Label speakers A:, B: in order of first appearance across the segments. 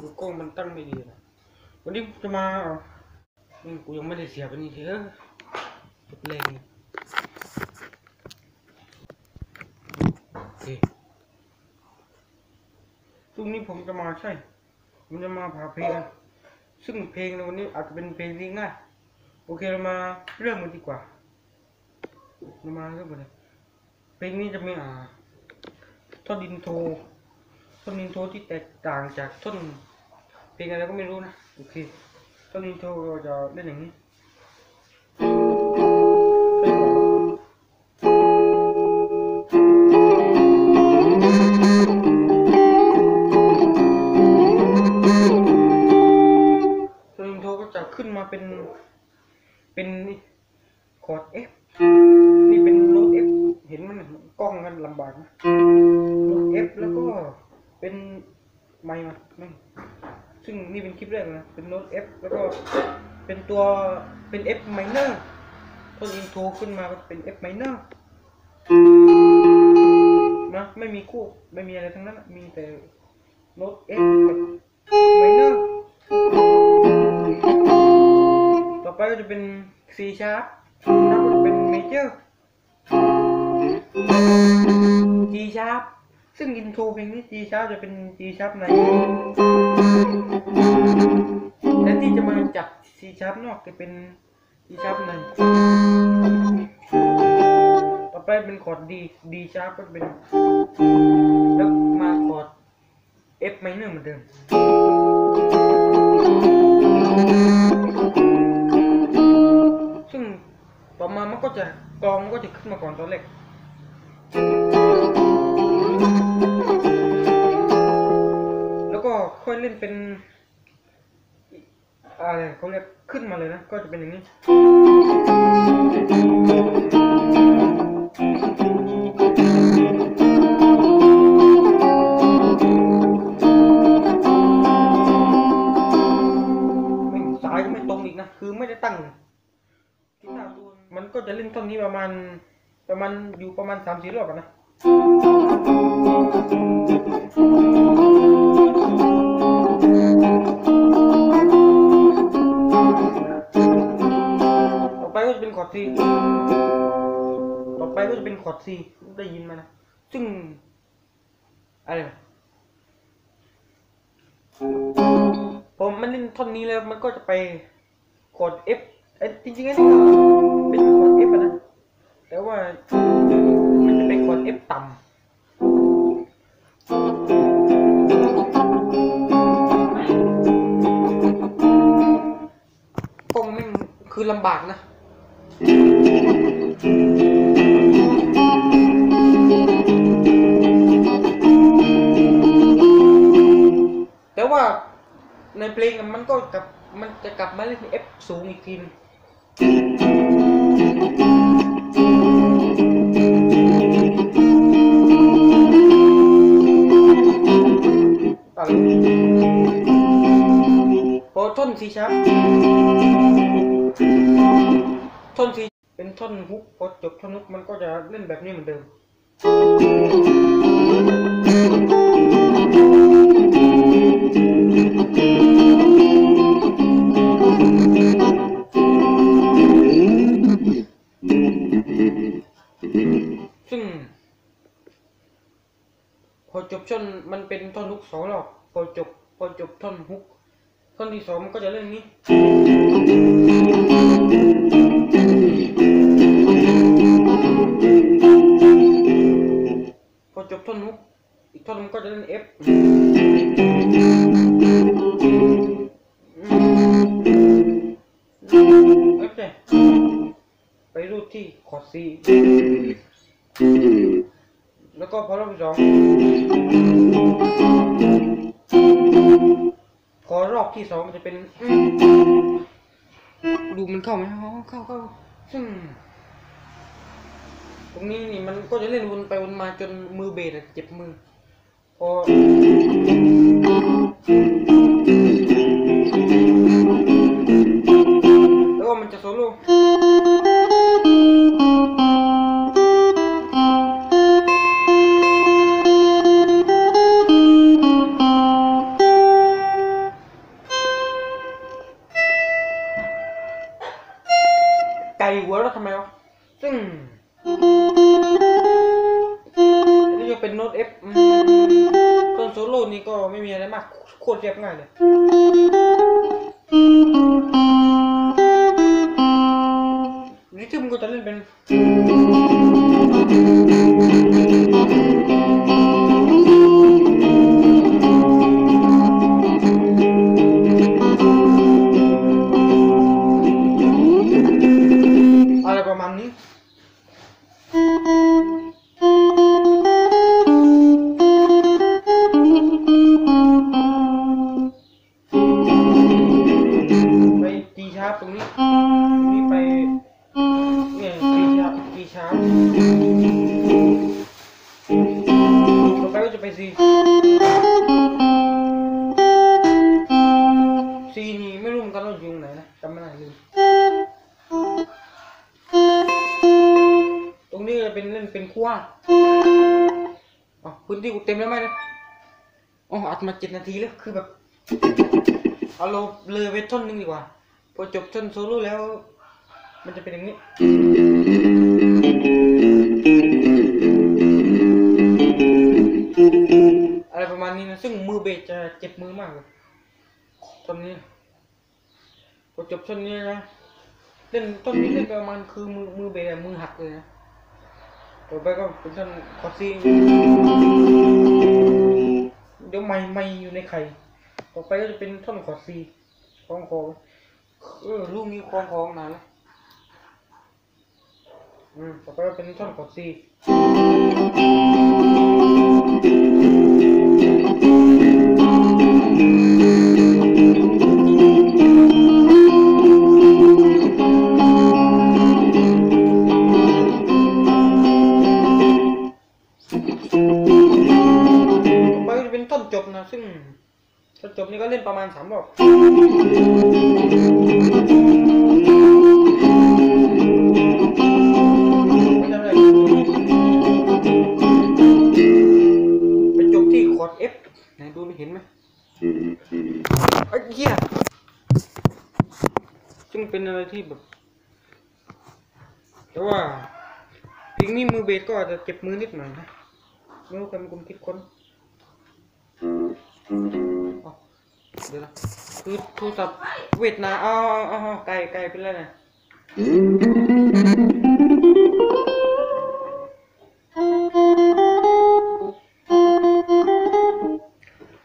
A: ดูกล้องมันตั้งไม่ดีนะวันนี้จะมาอืมกูยังไม่ได้เสียบอันนี้เถอะกดแรงโอเคพรุ่งนี้ผมจะมาใช่ผมจะมาพาเพลงกันซึ่งเพลงในวันนี้อาจจะเป็นเพลงที่ง่ายโอเคเรามาเริ่มกันดีกว่าเรามาเริ่มกันเลยเพลงนี้จะมีอ่าท่อน intro ท่อน intro ที่แตกต่างจากท่อนเพลงอะไรก็ไม่รู้นะโอเคท่อน intro เราจะเล่นอย่างนี้ท่อน intro ก็จะขึ้นมาเป็น เป็นคอร์ด F นี่เป็นโน้ต F เห็นมันกล้องกันลำบากนะโน้ต F แล้วก็ เป็นไมค์มาไม่ซึ่งนี่เป็นคลิปแรกนะ เป็นโน้ต F แล้วก็เป็นตัวเป็น F minor ต้นอินโทรขึ้นมาก็เป็น F minor นะไม่มีคู่ไม่มีอะไรทั้งนั้น มีแต่โน้ต F กับ minor ต่อไปก็จะเป็น C sharp แล้วก็จะเป็น major G sharp ซึ่งอินโทรเพลงนี้ G sharp จะเป็น G sharp ในและที่จะมาจับ C sharp นอกจะเป็น G sharp ในต่อไปเป็นคอร์ด D D sharp ก็เป็น แล้วมาคอร์ด F minor เหมือนเดิมซึ่งต่อมามันก็จะกองมันก็จะขึ้นมาก่อนตอนแรก ค่อยเล่นเป็นอะไรเขาเรียกขึ้นมาเลยนะ ก็จะเป็นอย่างนี้ ไม่สายก็ไม่ตรงอีกนะ คือไม่ได้ตั้งกีตาร์ตัวมันก็จะเล่นท่อนนี้ประมาณ ประมาณอยู่ประมาณสามสี่รอบอะนะต่อ ซีต่อไปก็จะเป็นคอร์ดซีได้ยินไหมนะ ซึ่ง อะไรผมมันเล่นท่อนนี้แล้วมันก็จะไปคอร์ด F เอ้จริงๆอันนี้ก็เป็นคอร์ด F อะนะ แต่ว่ามันจะเป็นคอร์ด F ต่ำกล้องแม่งคือลำบากนะ เพลงมันก็กลับมันจะกลับมาเล่น F สูงอีกทีนึงอะไรพอท่อนซีชาร์ปท่อนซีเป็นท่อนฮุกพอจบท่อนฮุกมันก็จะเล่นแบบนี้เหมือนเดิม มันเป็นท่อนฮุกสองรอบพอจบพอจบท่อนฮุกท่อนที่สองมันก็จะเล่นนี้พอจบท่อนฮุกอีกท่อนมันก็จะเล่น F เอฟเนี่ยไปรูดที่คอร์ด C แล้วก็พอรอบที่สองพอรอบที่สองมันจะเป็นดูมันเข้าไหมเข้าเข้าซึ่งตรงนี้นี่มันก็จะเล่นวนไปวนมาจนมือเบสเจ็บมือ พอแล้วมันจะ solo หัวแล้วทำไมวะ ซึ่งนี่จะเป็นโน้ตเอฟตอนโซโล่นี่ก็ไม่มีอะไรมาก โคตรเรียบง่ายเลย ไปซีซีนี่ไม่รู้มือนกันว่าอยู่ตรงไหนนะจำไม่ได้ลืมตรงนี้จะเป็นเล่นเป็นขั้วอ๋อพื้นที่กูเต็มแล้วไหมเนี่ยอ๋ออัดมาเจ็ดนาทีแล้วคือแบบเอาเราเลยไปท่อนหนึงดีกว่า พอจบท่อนโซโล่แล้ว มันจะเป็นอย่างนี้ นี้นะซึ่งมือเบสจะเจ็บมือมากเลยท่อนนี้พอจบท่อนนี้นะเล่นท่อนนี้เล่นประมาณคือมือมือเบสอะมือหักเลยนะต่อไปก็เป็นท่อนคอร์ดซีเดี๋ยวไม่ไม่อยู่ในไข่ต่อไปก็จะเป็นท่อนคอร์ดซีคล้องคอเออลูกนี้คล้องคองนานแล้วอืมต่อไปก็เป็นท่อนคอร์ดซี จบนะ ซึ่งท่อนจบนี่ก็เล่นประมาณสามรอบไม่จำได้ไปจบที่คอร์ด F ไหนดูไม่เห็นไหมไอ้เหี้ยซึ่งเป็นอะไรที่แบบ แต่ว่าเพลงนี้มือเบสก็อาจจะเจ็บมือนิดหน่อยนะไม่รู้ใครเป็นคนคิดค้น เดี๋ยวนะคือโทรศัพท์เวทนาเอาเอาเอาเอาไกลไกลเป็นไรนะ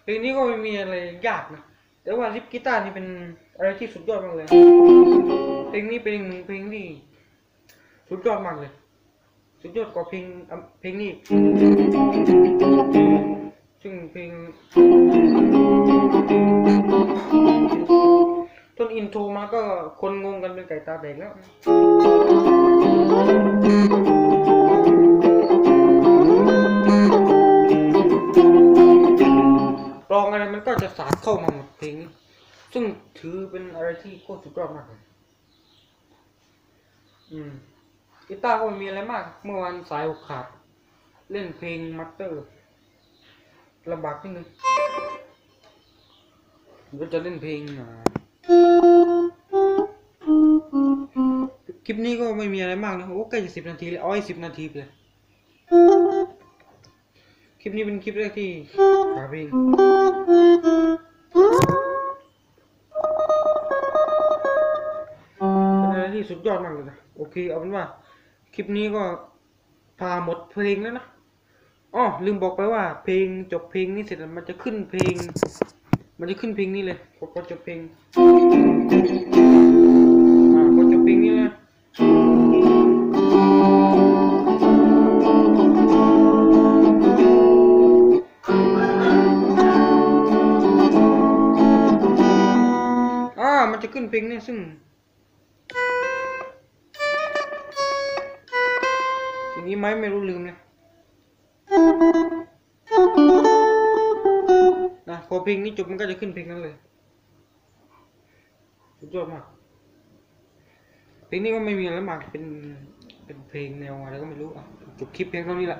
A: เพลงนี้ก็ไม่มีอะไรยากนะ แต่ว่าลิฟกีตาร์นี่เป็นอะไรที่สุดยอดมากเลย เพลงนี้เป็นหนึ่งเพลงที่สุดยอดมากเลย สุดยอดกว่าเพลงอะเพลงนี้ ซึ่งเพลงต้นอินโทรมาก็คนงงกันเป็นไก่ตาแดงแล้วลองอะไรมันก็จะสาดเข้ามาหมดเพลงนี้ซึ่งถือเป็นอะไรที่โคตรสุดยอดมากเลยอืมกีตาร์ก็ไม่มีอะไรมาก เมื่อวานสายอกขาด เล่นเพลงมัตเตอร์ ลำบากนิดนึงก็จะเล่นเพลงอ่าคลิปนี้ก็ไม่มีอะไรมากนะ โอ้ใกล้จะสิบนาทีเลยอาให้สิบนาทีเลย คลิปนี้เป็นคลิปแรกที่หาเพลงเป็นอะไรที่สุดยอดมากเลยนะ โอเค เอาเป็นว่า คลิปนี้ก็พาหมดเพลงแล้วนะ อ๋อลืมบอกไปว่า เพลงจบเพลงนี้เสร็จแล้วมันจะขึ้นเพลง มันจะขึ้นเพลงนี้เลยพอพอจบเพลงอ่าพอจบเพลงนี้นะอ่ามันจะขึ้นเพลงนี้ซึ่ง พอเพลงนี้จบมันก็จะขึ้นเพลงนั้นเลยสุดยอดมากเพลงนี้ก็ไม่มีอะไรมากเป็นเป็นเพลงแนวอะไรก็ไม่รู้อะจบคลิปเพลงเท่านี้แหละ